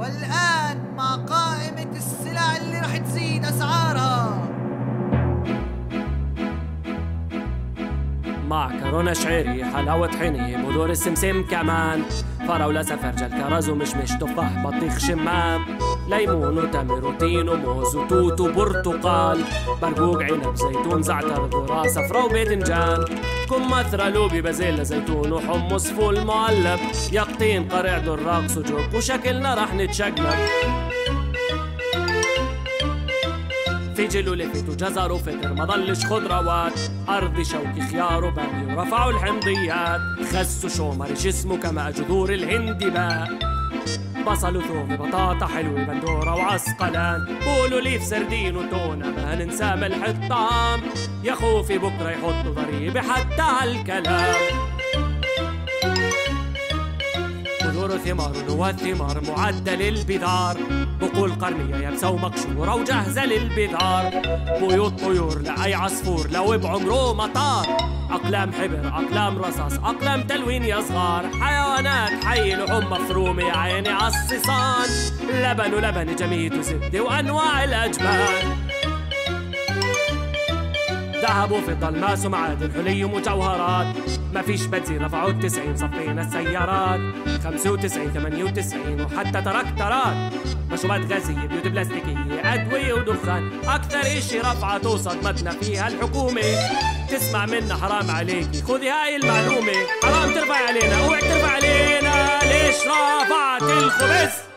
والآن مع قائمة السلع اللي رح تزيد أسعارها. معكرونة شعيرية حلاوة طحينية بذور السمسم كمان. فراولة سفرجل كرز ومشمش تفاح بطيخ شمام. ليمون وتمر وتين وموز وتوت وبرتقال. برقوق عنب زيتون زعتر ذرة صفرا وباذنجان كمثرى لوبيا بازيلا زيتون وحمص فول معلب يقطين قرع دراق سجق وشكلنا رح نتشقلب. في جلولفت وجزر وفطر ما ضلش خضروات أرض شوكي خيار وبامي ورفعوا الحمضيات. خسوا شومر جسمه كما جذور الهندباء. بصل وثوم بطاطا حلوة بندورة وعسقلان. قولوا ليف سردين وتونة ما ننسى ملح الطعام يا خوفي بكرة يحطوا ضريبة حتى هالكلام. ثمار والثمار معدل البذار. بقول قرنية يابسة ومقشورة وجاهزة للبذار. بيوت طيور لأي عصفور لو بعمره مطار. أقلام حبر أقلام رصاص أقلام تلوين يا صغار حيوانات حي لحوم مفرومة يا عيني عالصيصان لبن ولبن جميد وزبدة وأنواع الأجبان ذهب وفضة الماس ومعادن حلي ومجوهرات ما فيش بنزين رفعوا التسعين صفينا السيارات. خمسة وتسعين ثمانية وتسعين وحتى تراكترات مشروبات غازية بيوت بلاستيكية أدوية ودخان. أكثر إشي رفعة توصل مدنا فيها الحكومة. تسمع منا حرام عليكي خذي هاي المعلومة. حرام ترفع علينا أوعي ترفع علينا. ليش رفعت الخبز؟